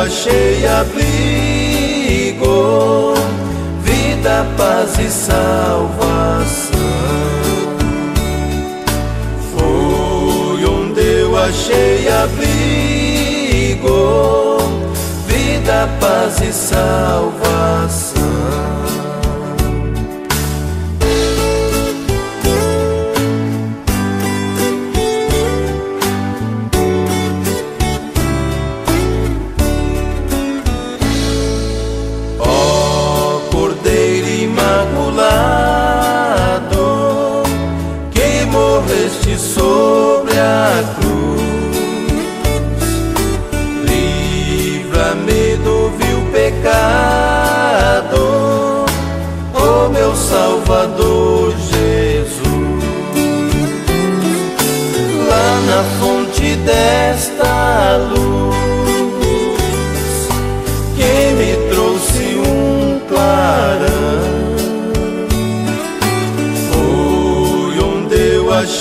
achei abrigo, vida, paz e salvação. Foi onde eu achei abrigo, vida, paz e salvação.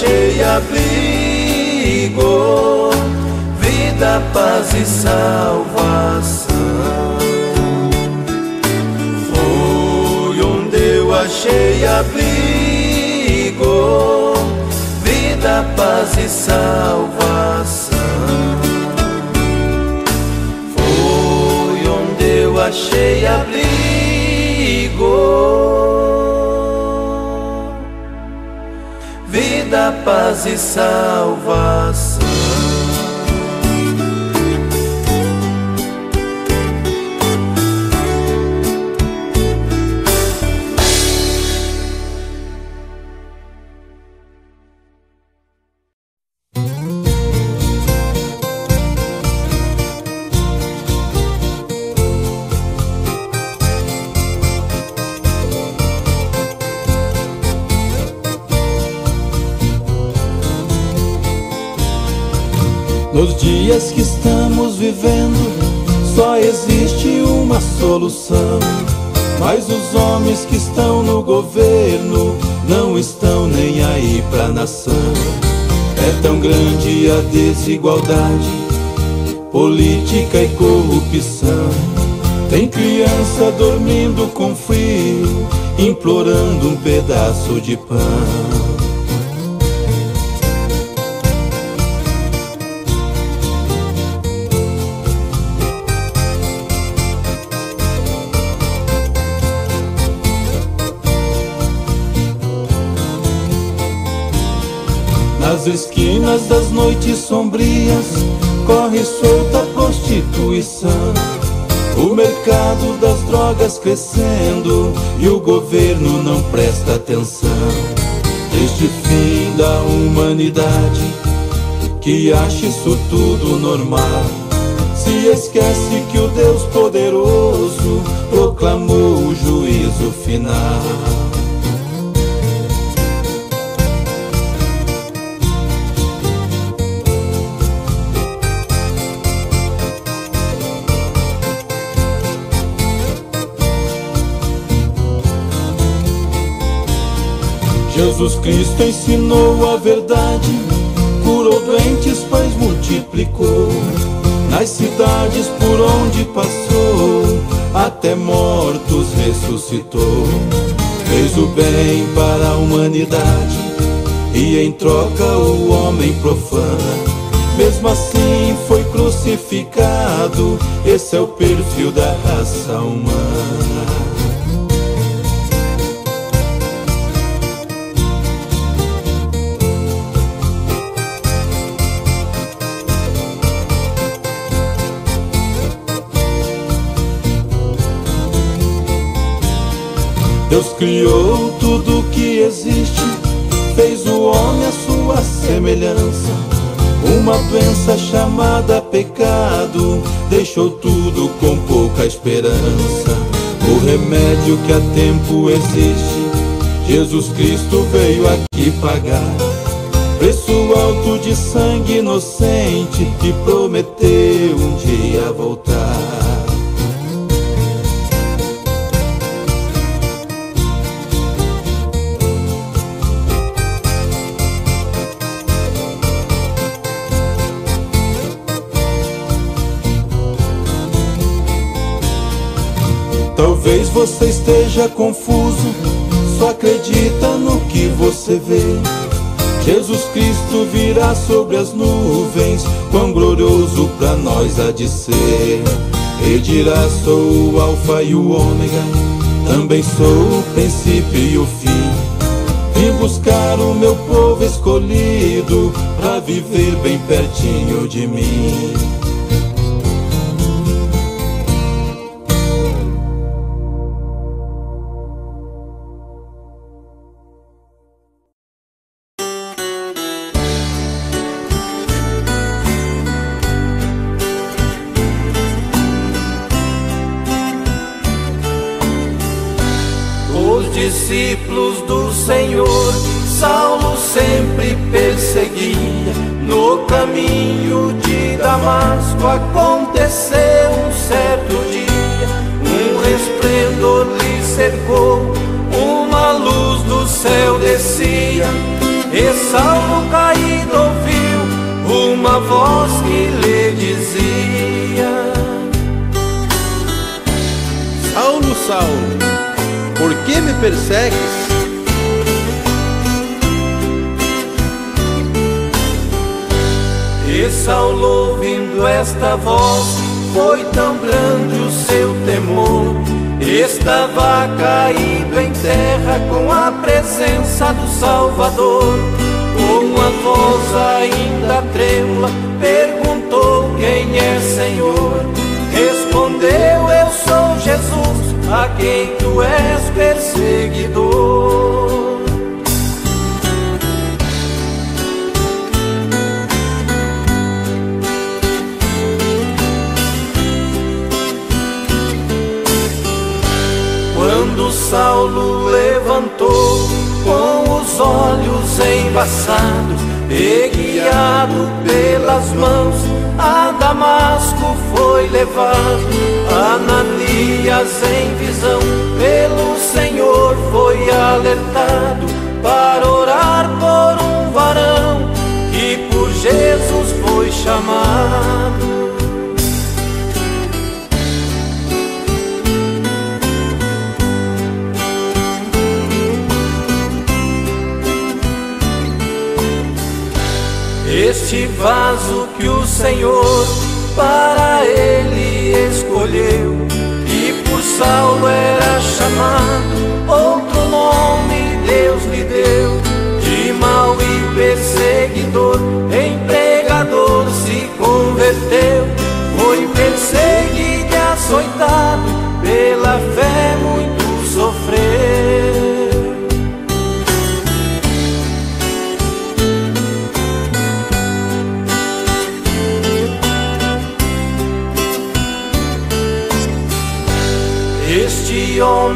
Achei abrigo, vida, paz e salvação. Foi onde eu achei abrigo, vida, paz e salvação. Foi onde eu achei abrigo, vida, paz e salvação. Dias que estamos vivendo, só existe uma solução. Mas os homens que estão no governo não estão nem aí pra nação. É tão grande a desigualdade, política e corrupção. Tem criança dormindo com frio, implorando um pedaço de pão. Esquinas das noites sombrias corre solta a prostituição. O mercado das drogas crescendo e o governo não presta atenção. Este fim da humanidade que acha isso tudo normal. Se esquece que o Deus poderoso proclamou juízo final. Jesus Cristo ensinou a verdade, curou doentes, pois multiplicou. Nas cidades por onde passou, até mortos ressuscitou. Fez o bem para a humanidade e em troca o homem profana. Mesmo assim foi crucificado. Esse é o perfil da raça humana. Deus criou tudo que existe, fez o homem à sua semelhança. Uma doença chamada pecado deixou tudo com pouca esperança. O remédio que há tempo existe, Jesus Cristo veio aqui pagar. Preço alto de sangue inocente que prometeu um dia voltar. Talvez você esteja confuso, só acredita no que você vê. Jesus Cristo virá sobre as nuvens, quão glorioso para nós há de ser. E dirá: Sou o Alfa e o Ômega, também sou o princípio e o fim. Vim buscar o meu povo escolhido, para viver bem pertinho de mim. Discípulos do Senhor, Saulo sempre perseguia. No caminho de Damasco aconteceu um certo dia, um resplendor lhe cercou, uma luz do céu descia. E Saulo caído ouviu uma voz que lhe dizia: Saulo, Saulo por que me persegues? E Saulo, ouvindo esta voz, foi tão grande o seu temor. Estava caído em terra com a presença do Salvador. Com a voz ainda trêmula, perguntou: Quem é Senhor? Respondeu: Eu sou Jesus a quem tu és perseguidor. Quando Saulo levantou com os olhos embaçados e guiado pelas mãos a Damasco foi levado. Ananias em visão pelo Senhor foi alertado para orar por um varão que por Jesus foi chamado. Este vaso que o Senhor para ele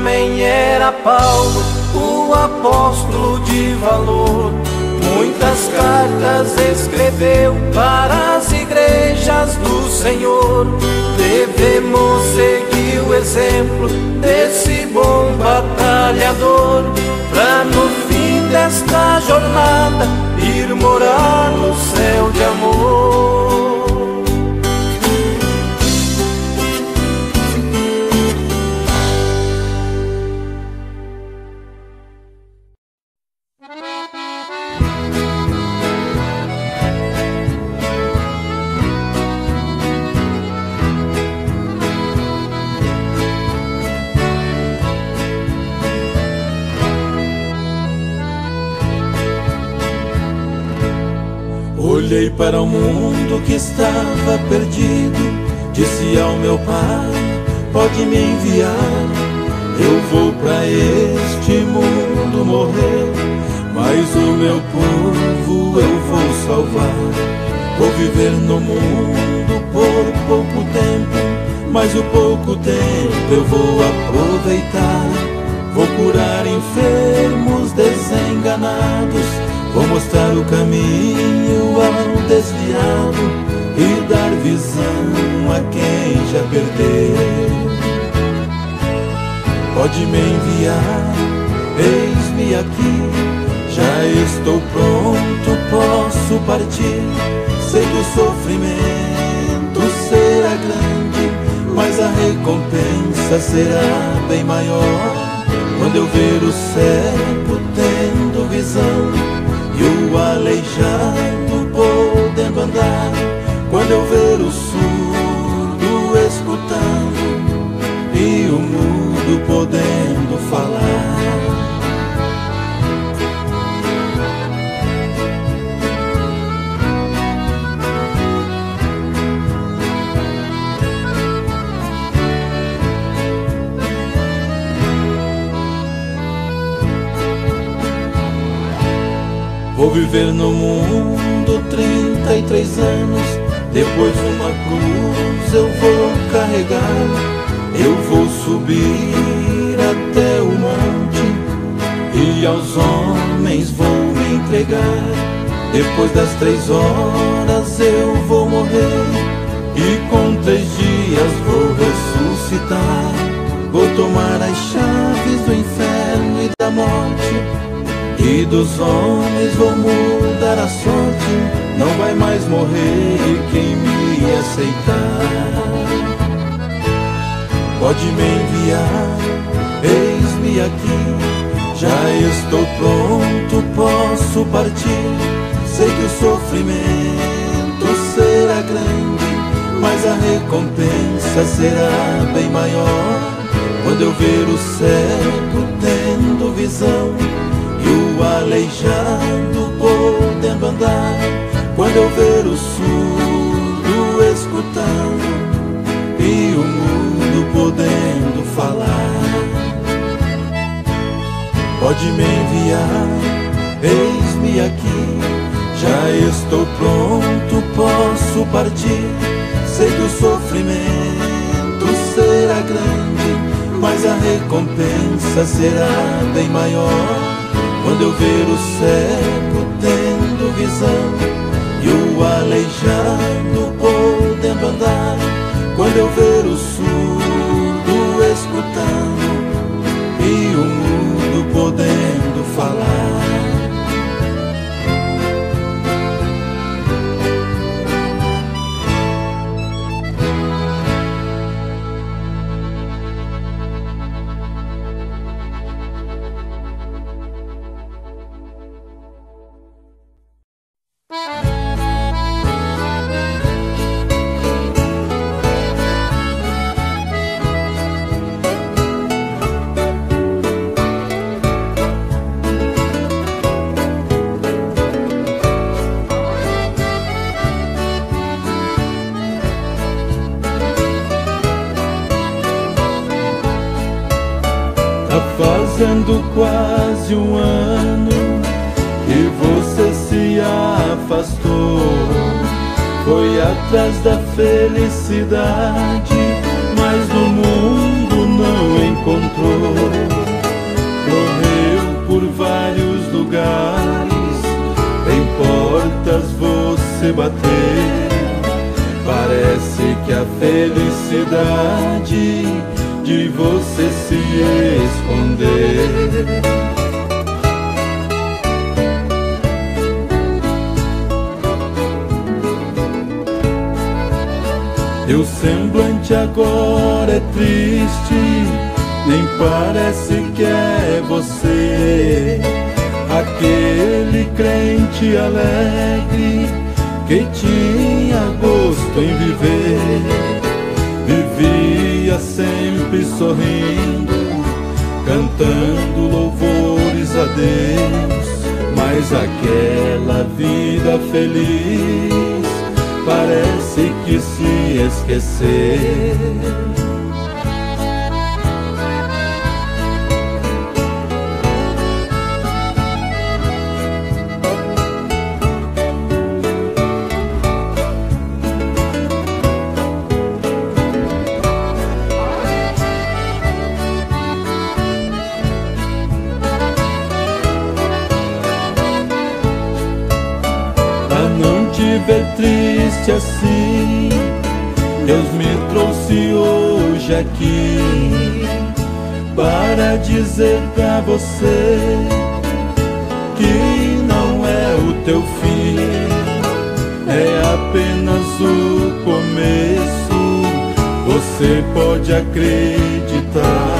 Homem era Paulo, o apóstolo de valor. Muitas cartas escreveu para as igrejas do Senhor. Devemos seguir o exemplo desse bom batalhador, para no fim desta jornada ir morar no céu de amor. Olhei para o mundo que estava perdido. Disse ao meu pai: Pode me enviar. Eu vou para este mundo morrer. Mas o meu povo eu vou salvar. Vou viver no mundo por pouco tempo. Mas o pouco tempo eu vou aproveitar. Vou curar enfermos desenganados mostrar o caminho ao desviado e dar visão a quem já perdeu. Pode me enviar, eis-me aqui, já estou pronto, posso partir. Sei que o sofrimento será grande, mas a recompensa será bem maior. Quando eu ver o cego tendo visão e o aleijado podendo andar, quando eu ver o surdo escutando e o mudo podendo falar. Vou viver no mundo 33 anos. Depois uma cruz eu vou carregar. Eu vou subir até o monte e aos homens vou me entregar. Depois das três horas eu vou morrer e com três dias vou ressuscitar. Vou tomar as chaves do inferno e da morte e dos homens vou mudar a sorte, não vai mais morrer quem me aceitar. Pode me enviar, eis-me aqui, já estou pronto, posso partir. Sei que o sofrimento será grande, mas a recompensa será bem maior. Quando eu ver o cego tendo visão aleijado podendo andar, quando eu ver o surdo escutando e o mundo podendo falar. Pode me enviar, eis-me aqui, já estou pronto, posso partir. Sei que o sofrimento será grande, mas a recompensa será bem maior. Quando eu ver o cego tendo visão e o aleijado podendo andar, quando eu ver o felicidade, mas no mundo não encontrou. Correu por vários lugares, em portas você bateu. Parece que a felicidade triste, nem parece que é você, aquele crente alegre que tinha gosto em viver, vivia sempre sorrindo, cantando louvores a Deus. Mas aquela vida feliz parece que se esqueceu. Dizer pra você que não é o teu fim, é apenas o começo. Você pode acreditar.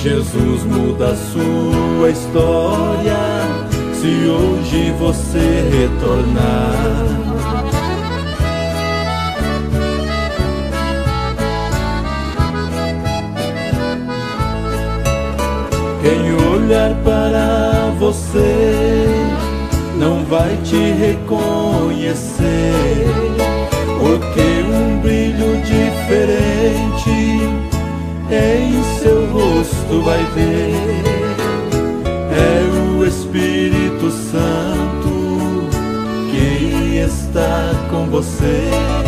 Jesus muda a sua história se hoje você retornar. Você não vai te reconhecer, porque um brilho diferente em seu rosto vai ver. É o Espírito Santo que está com você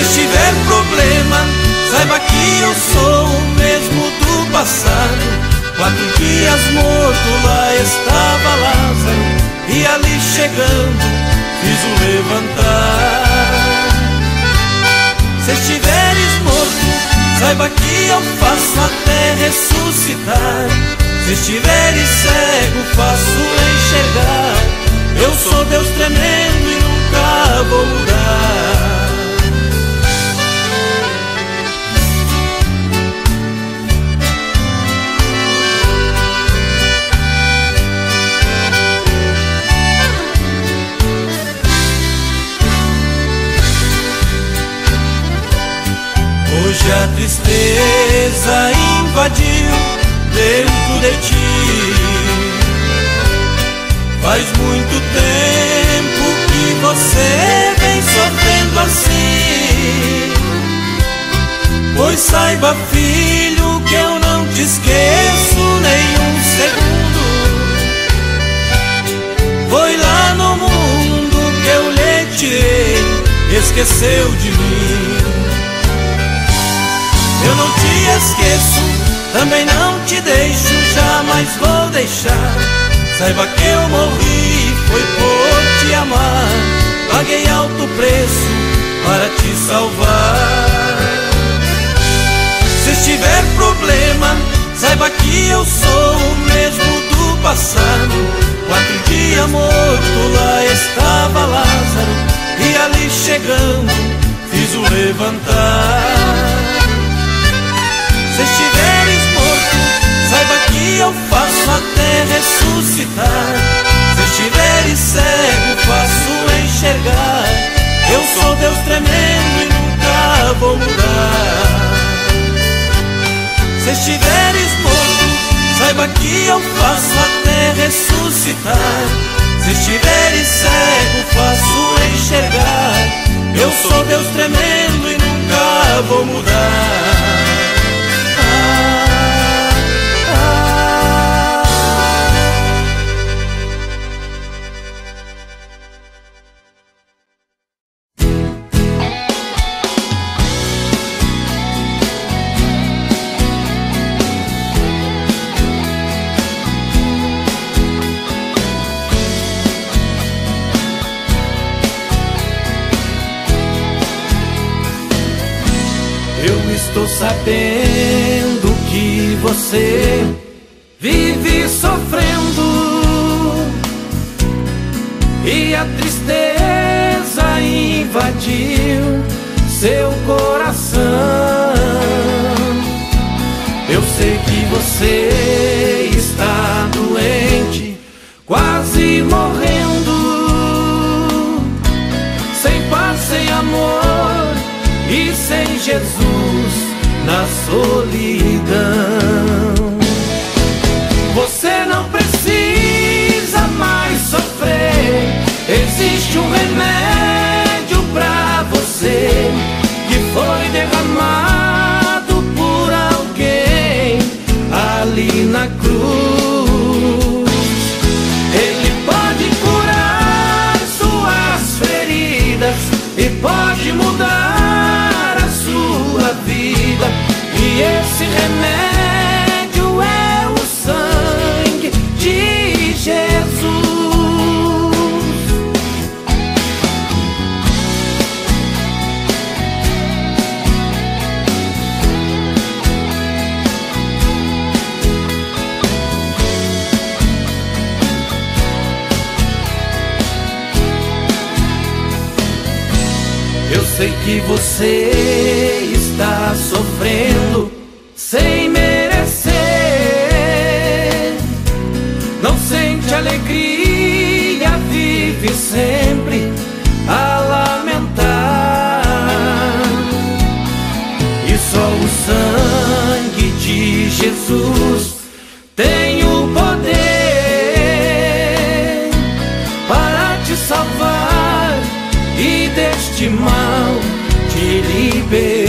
Se estiver problema, saiba que eu sou o mesmo do passado. Quatro dias morto lá estava Lázaro E ali chegando fiz o levantar. Se estiveres morto, saiba que eu faço até ressuscitar. Se estiveres cego, faço enxergar. Eu sou Deus tremendo e nunca vou mudar Hoje a tristeza invadiu dentro de ti. Faz muito tempo que você vem sofrendo assim. Pois saiba, filho, que eu não te esqueço nem um segundo. Foi lá no mundo que eu lhe tirei, esqueceu de mim. Eu não te esqueço, também não te deixo, jamais vou deixar. Saiba que eu morri, foi por te amar. Paguei alto preço para te salvar. Se estiver problema, saiba que eu sou o mesmo do passado. Quatro dias morto, lá estava Lázaro, e ali chegando, fiz o levantar. Se estiveres morto, saiba que eu faço até ressuscitar. Se estiveres cego, faço enxergar. Eu sou Deus tremendo e nunca vou mudar. Se estiveres morto, saiba que eu faço até ressuscitar. Se estiveres cego, faço enxergar. Eu sou Deus tremendo e nunca vou mudar. Estou sabendo que você vive sofrendo. E a tristeza invadiu seu coração. Eu sei que você está doente, quase morrendo, sem paz, sem amor e sem Jesus na solidão. Você não precisa mais sofrer, existe um remédio sei que você está sofrendo sem merecer. Não sente alegria, vive sempre a lamentar. E só o sangue de Jesus tem o poder para te salvar e deste mal te libertar.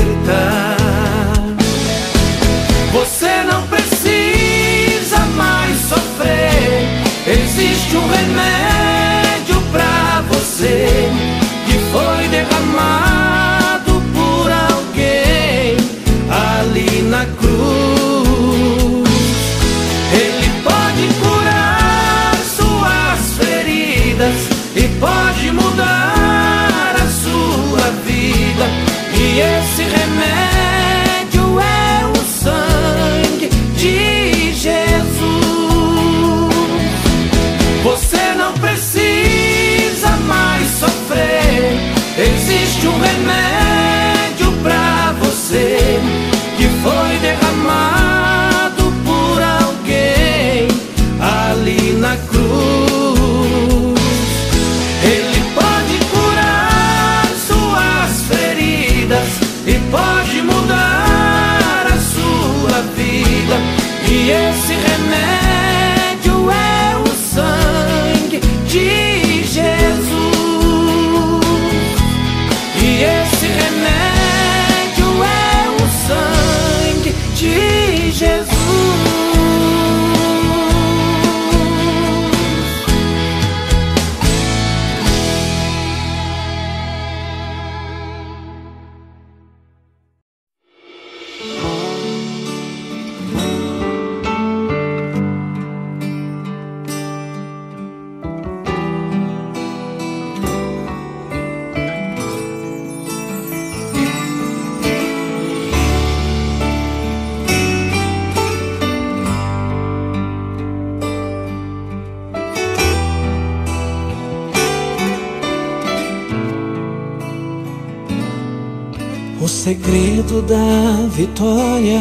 Segredo da vitória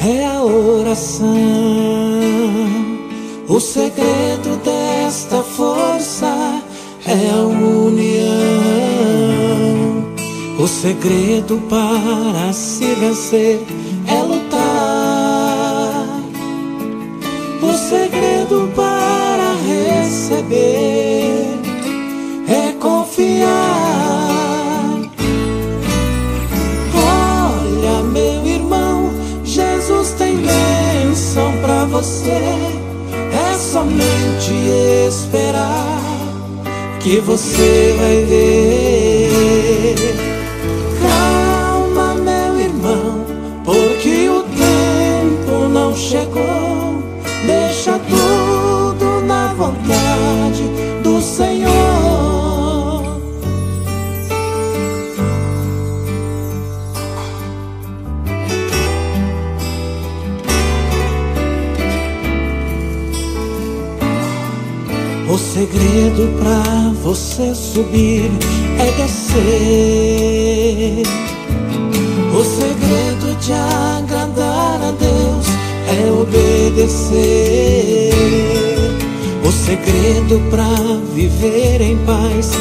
é a oração. O segredo desta força é a união. O segredo para se vencer é lutar. O segredo para receber é confiar. Você é somente esperar que você vai ver. Calma, meu irmão, porque o tempo não chegou. Segredo pra você subir é descer. O segredo de agradar a Deus é obedecer. O segredo pra viver em paz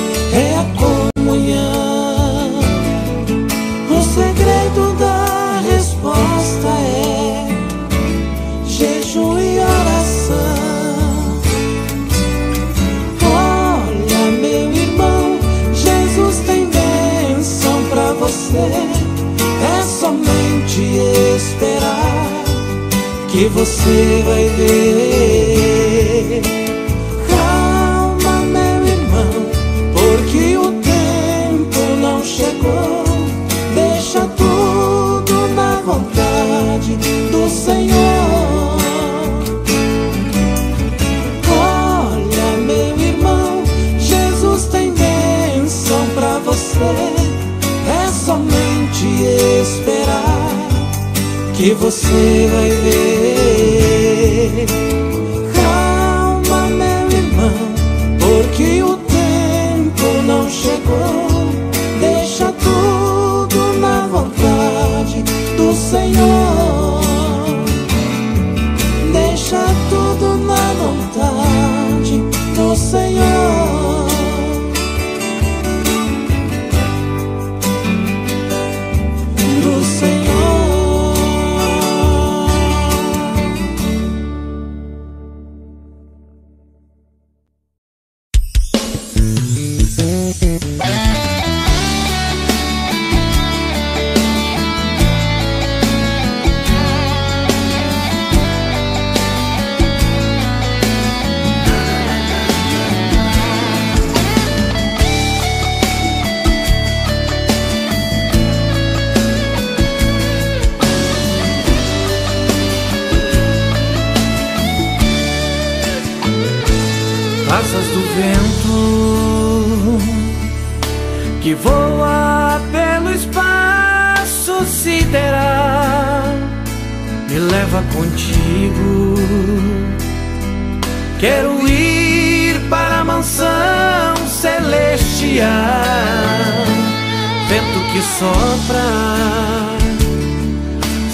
que você vai ver. Que você vai ver.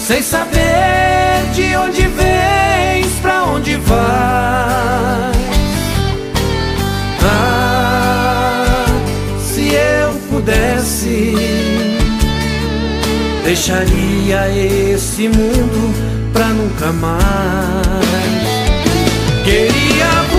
Sem saber de onde vens, pra onde vais. Ah, se eu pudesse, deixaria esse mundo pra nunca mais. Queria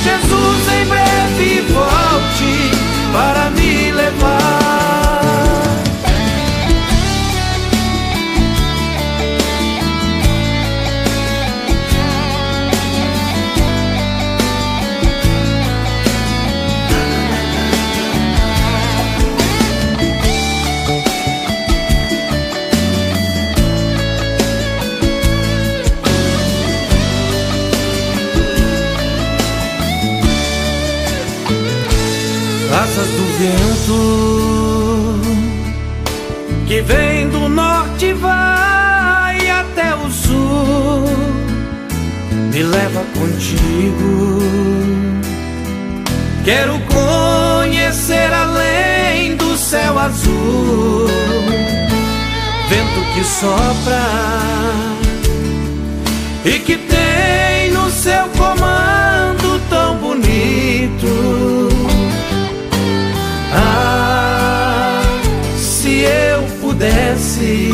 Jesus em breve volte para me levar. Vento que vem do norte e vai até o sul, me leva contigo. Quero conhecer além do céu azul, vento que sopra e que tem no seu comando eu pudesse,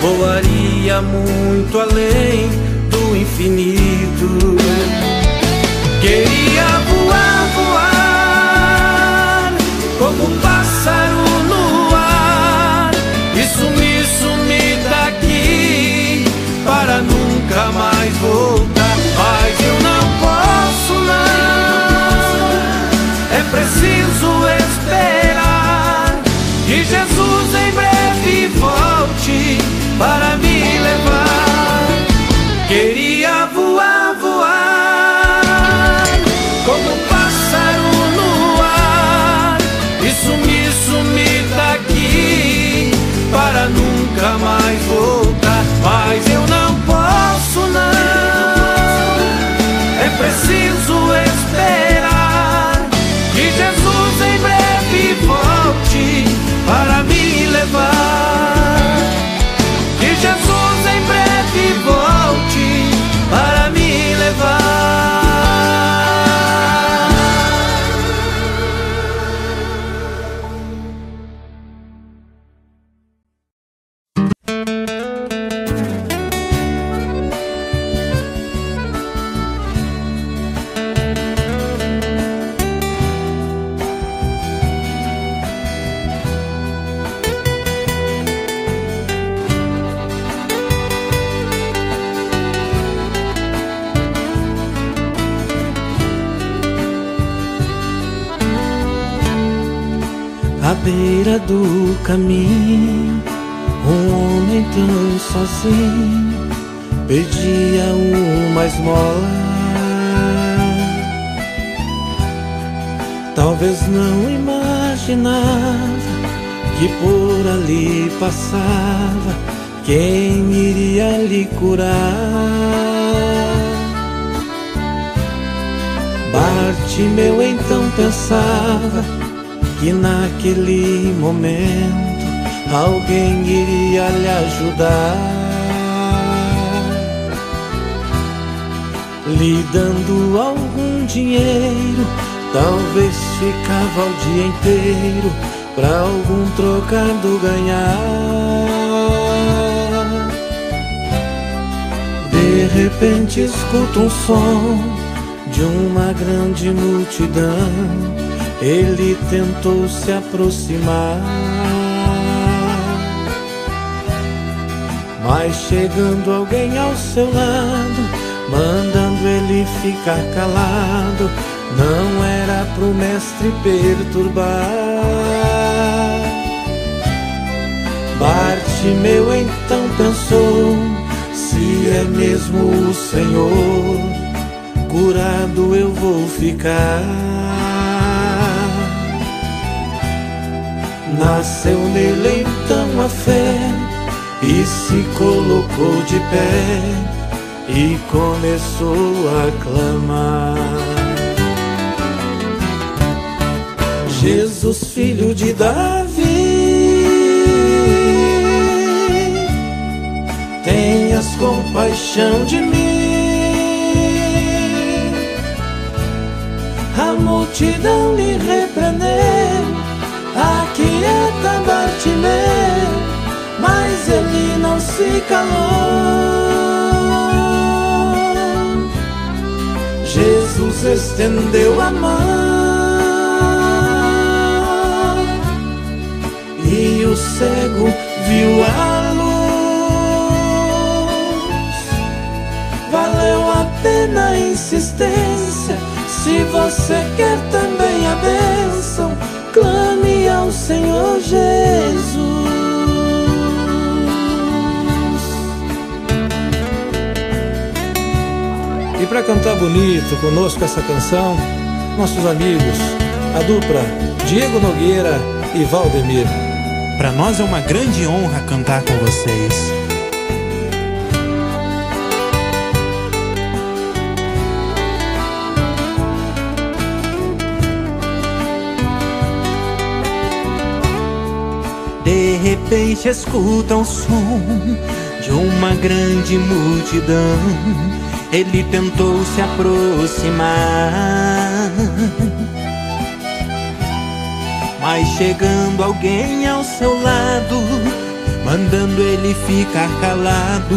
voaria muito além do infinito. Preciso esperar que Jesus em breve volte para me levar. Passava quem iria lhe curar. Bartimeu então pensava que naquele momento alguém iria lhe ajudar, lhe dando algum dinheiro. Talvez ficava o dia inteiro pra algum trocado ganhar. Repente escuta um som de uma grande multidão. Ele tentou se aproximar, mas chegando alguém ao seu lado, mandando ele ficar calado, não era pro mestre perturbar. Bartimeu então pensou: se é mesmo o Senhor, curado eu vou ficar. Nasceu nele então a fé e se colocou de pé e começou a clamar. Jesus, filho de Davi, compaixão de mim. A multidão lhe repreendeu aquieta Bartimeu, mas ele não se calou. Jesus estendeu a mão e o cego viu a insistência. Se você quer também a bênção, clame ao Senhor Jesus. E para cantar bonito conosco essa canção, nossos amigos a dupla Diego Nogueira e Valdemir. Para nós é uma grande honra cantar com vocês. Repente escuta o som de uma grande multidão. Ele tentou se aproximar. Mas chegando alguém ao seu lado, mandando ele ficar calado,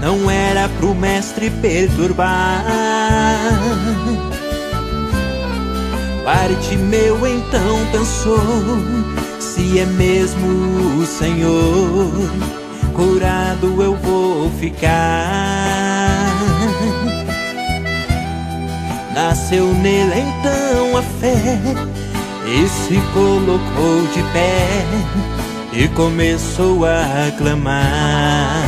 não era pro mestre perturbar. Bartimeu então pensou: se é mesmo o Senhor, curado eu vou ficar. Nasceu nele então a fé e se colocou de pé e começou a clamar.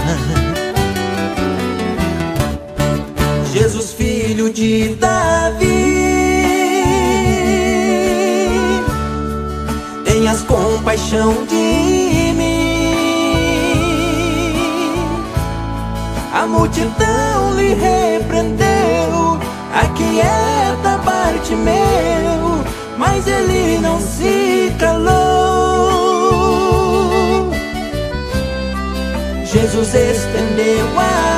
Jesus, filho de Davi, tenhas compaixão de mim. A multidão lhe repreendeu, aquieta, Bartimeu mas ele não se calou. Jesus estendeu a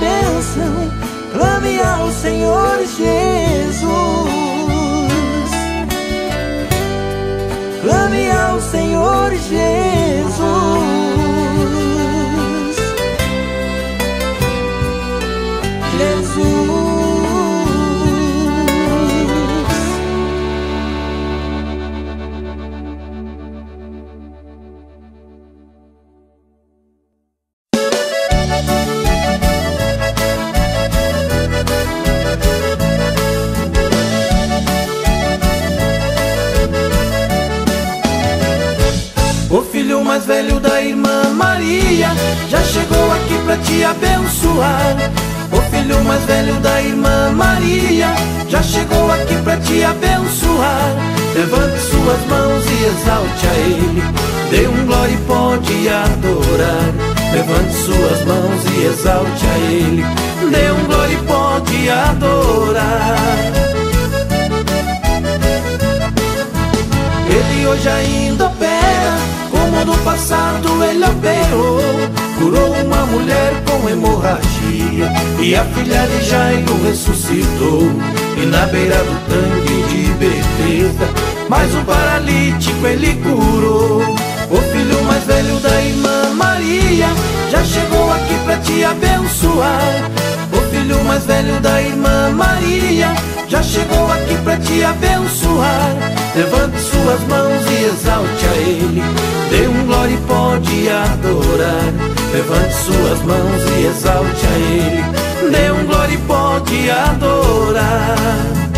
bênção, clame ao Senhor Jesus. Velho da irmã Maria já chegou aqui pra te abençoar. O filho mais velho da irmã Maria já chegou aqui pra te abençoar. Levante suas mãos e exalte a Ele. Dê um glória e pode adorar. Levante suas mãos e exalte a Ele. Dê um glória e pode adorar. Ele hoje ainda no passado ele operou. Curou uma mulher com hemorragia e a filha de Jairo ressuscitou. E na beira do tanque de Betesda, mais um paralítico ele curou. O filho mais velho da irmã Maria já chegou aqui pra te abençoar. O filho mais velho da irmã Maria já chegou te abençoar. Levante suas mãos e exalte a Ele. Dê um glória e pode adorar. Levante suas mãos e exalte a Ele. Dê um glória e pode adorar.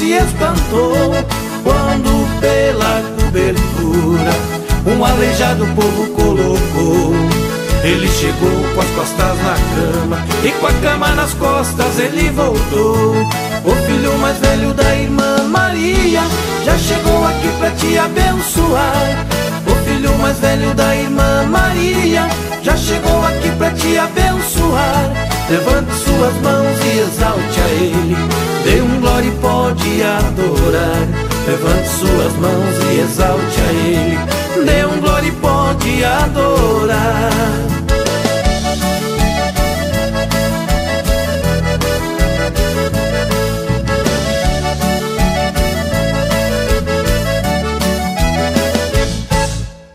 Se espantou, quando pela cobertura um aleijado povo colocou. Ele chegou com as costas na cama e com a cama nas costas ele voltou. O filho mais velho da irmã Maria já chegou aqui pra te abençoar. O filho mais velho da irmã Maria já chegou aqui pra te abençoar. Levante suas mãos e exalte a Ele. Dê um glória e pode adorar. Levante suas mãos e exalte a Ele. Dê um glória e pode adorar.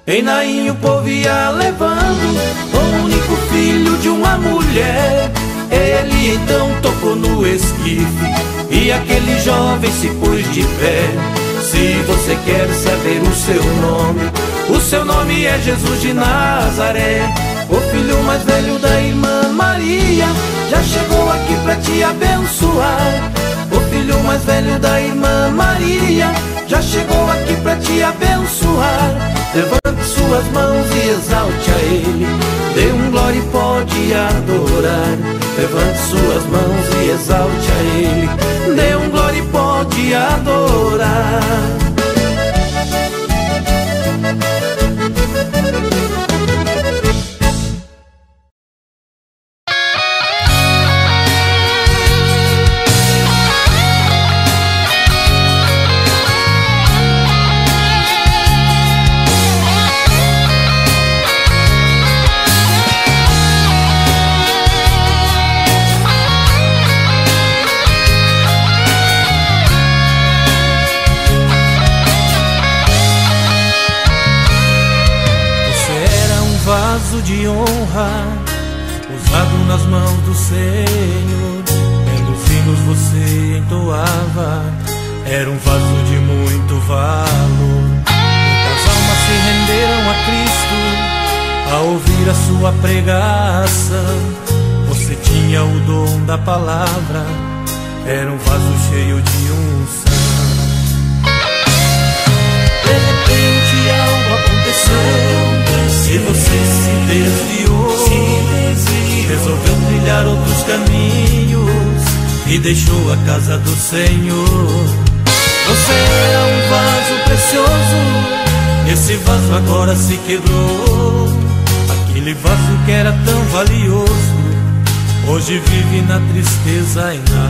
Em Naim o povo ia levando o único filho de uma mulher. Ele então tocou no esquife E aquele jovem se pôs de pé. Se você quer saber o seu nome, o seu nome é Jesus de Nazaré. O filho mais velho da irmã Maria já chegou aqui pra te abençoar. O filho mais velho da irmã Maria já chegou aqui pra te abençoar. Levante suas mãos e exalte a Ele. Levante suas mãos e exalte a Ele. Dê um glória e pode adorar. Hoje vive na tristeza e na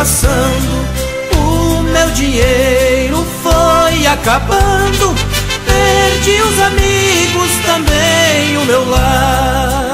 passando, o meu dinheiro foi acabando perdi os amigos, também o meu lar.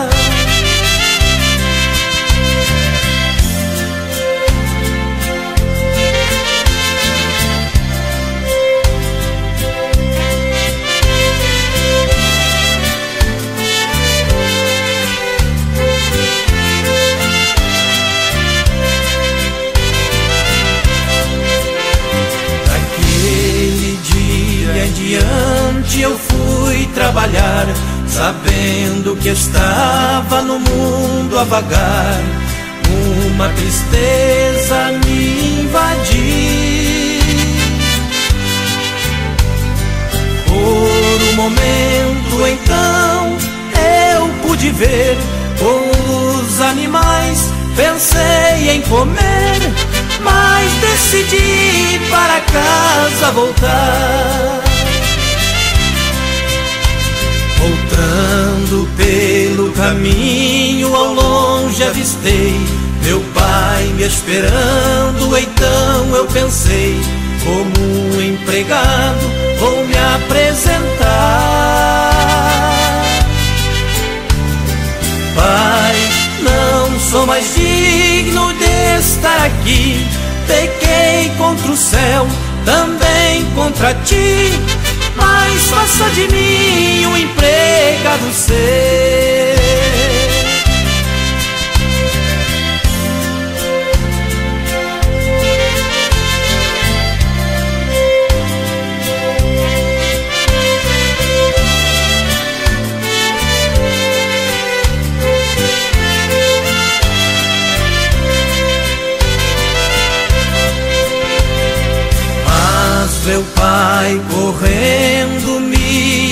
Trabalhar, sabendo que estava no mundo a vagar. Uma tristeza me invadiu. Por um momento então eu pude ver os animais, pensei em comer, mas decidi para casa voltar. Voltando pelo caminho ao longe avistei meu pai me esperando, então eu pensei, como um empregado, vou me apresentar. Pai, não sou mais digno de estar aqui, pequei contra o céu, também contra ti mas faça de mim um empregado seu. meu pai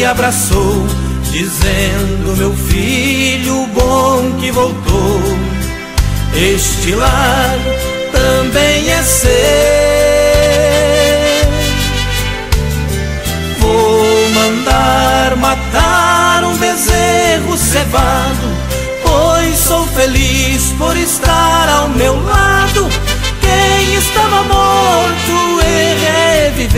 abraçou, dizendo: Meu filho bom que voltou, este lar também é seu. Vou mandar matar um bezerro cevado, pois sou feliz por estar ao meu lado quem estava morto e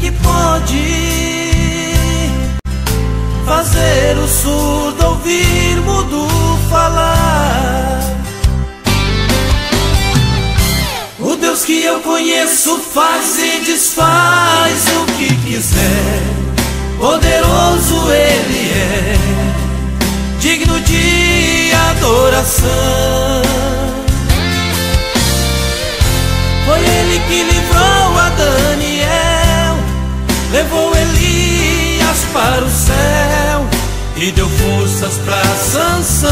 que pode fazer o surdo ouvir mudo falar. O Deus que eu conheço faz e desfaz o que quiser. Poderoso Ele é, digno de adoração. Foi Ele que livrou levou Elias para o céu e deu forças para Sansão.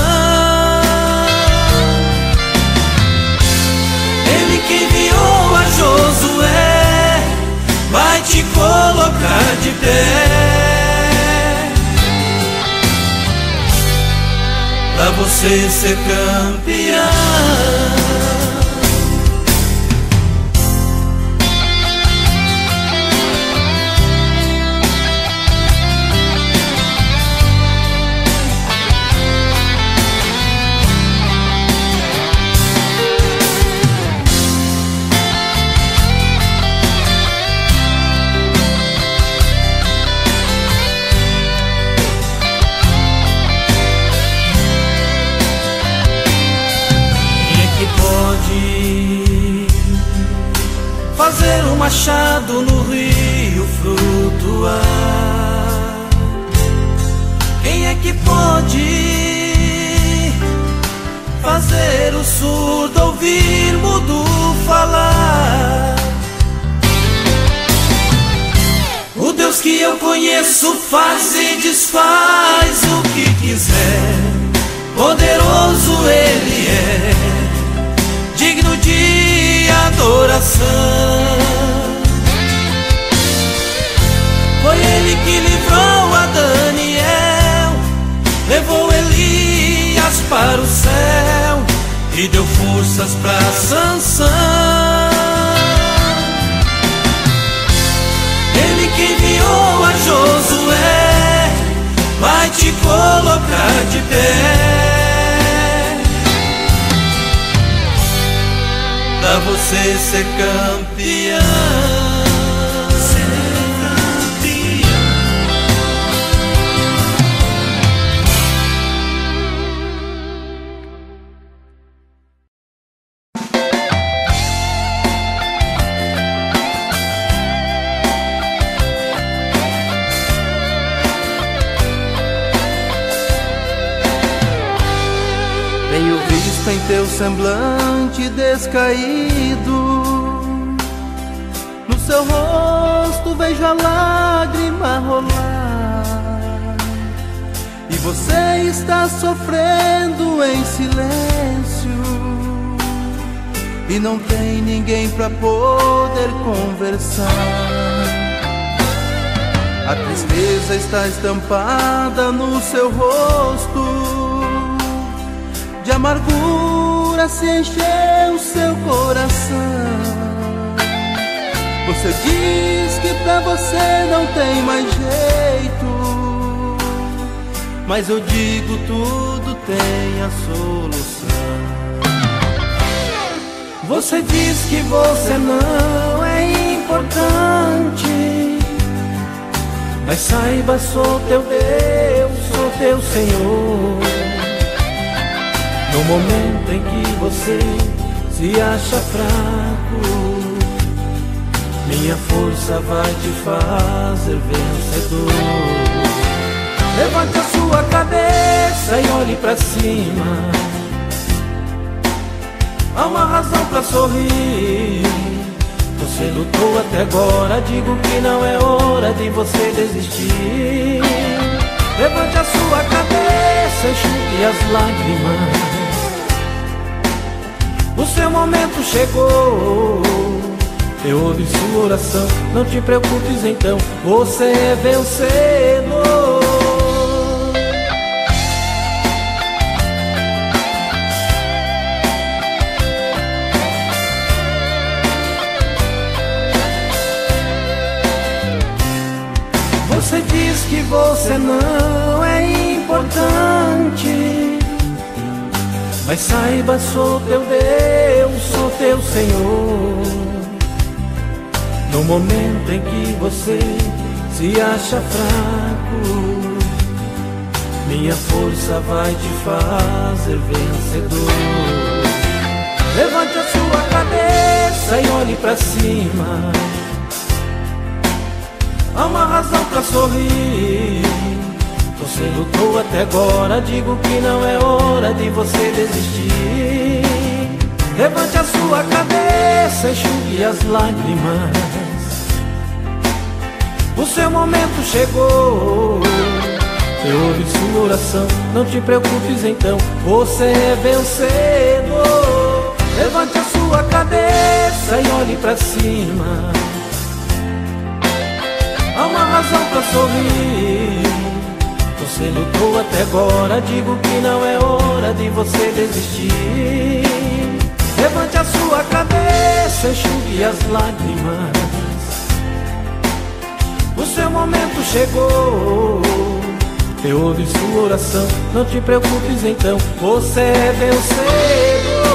que enviou a Josué vai te colocar de pé pra você ser campeão. Machado no rio flutuar. Quem é que pode fazer o surdo ouvir mudo falar? O Deus que eu conheço faz e desfaz o que quiser. Poderoso Ele é, e deu forças para Sansão. Ele que enviou a Josué, vai te colocar de pé. Pra você ser campeão. Semblante descaído. No seu rosto vejo a lágrima rolar. E você está sofrendo em silêncio. E não tem ninguém para poder conversar. A tristeza está estampada no seu rosto de amargura se encheu seu coração. Você diz que pra você não tem mais jeito, mas eu digo tudo tem a solução. Você diz que você não é importante, mas saiba, sou teu Deus, sou teu Senhor. No momento em que você se acha fraco, minha força vai te fazer vencedor. Levante a sua cabeça e olhe para cima. Há uma razão para sorrir. Você lutou até agora, digo que não é hora de você desistir. Levante a sua cabeça, enxugue as lágrimas. Seu momento chegou. Eu ouvi sua oração, não te preocupes então, você é vencedor. Você diz que você não é importante. Mas saiba, sou teu Deus, sou teu Senhor. No momento em que você se acha fraco, minha força vai te fazer vencedor. Levante a sua cabeça e olhe para cima. Há uma razão para sorrir. Você lutou até agora, digo que não é hora de você desistir. Levante a sua cabeça, enxugue as lágrimas. O seu momento chegou. Eu ouvi sua oração, não te preocupes então, você é vencedor. Levante a sua cabeça e olhe para cima. Há uma razão para sorrir. Você lutou até agora, digo que não é hora de você desistir. Levante a sua cabeça, enxugue as lágrimas. O seu momento chegou. Eu ouvi sua oração, não te preocupes então, você é vencedor.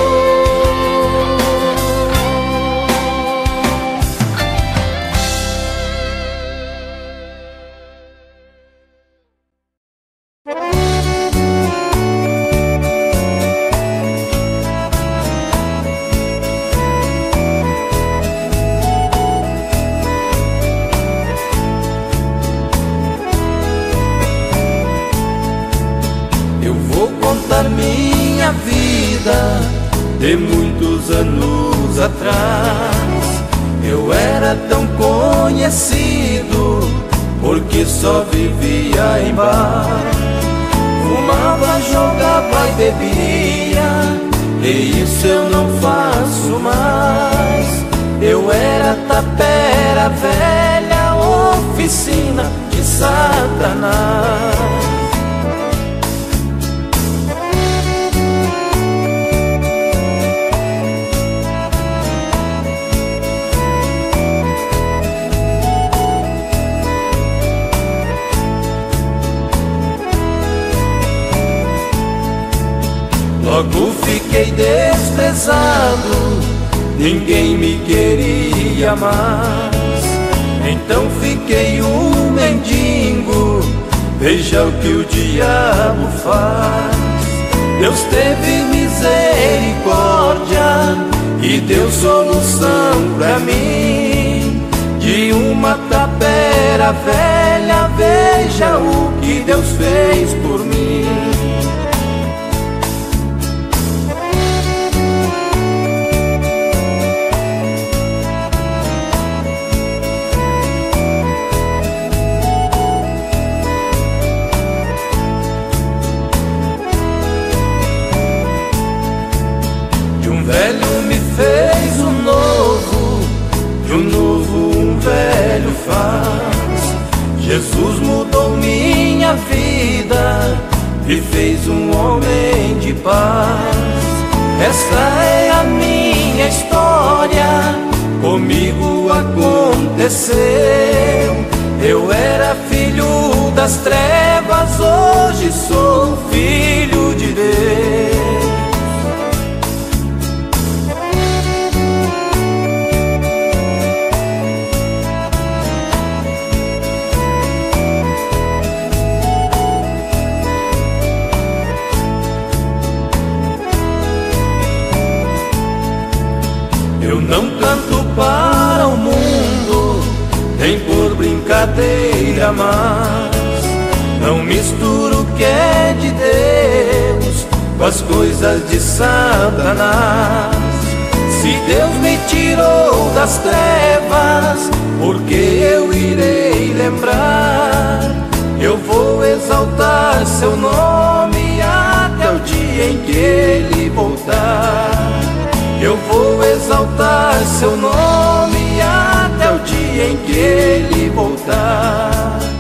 Velha, veja o que Deus fez por mim. Jesus mudou minha vida e fez um homem de paz. Esta é a minha história, comigo aconteceu. Eu era filho das trevas, hoje sou filho de Deus. Para o mundo, nem por brincadeira, mas não misturo o que é de Deus com as coisas de Satanás. Se Deus me tirou das trevas, porque eu irei lembrar? Eu vou exaltar seu nome até o dia em que ele voltar. Eu vou exaltar seu nome até o dia em que ele voltar.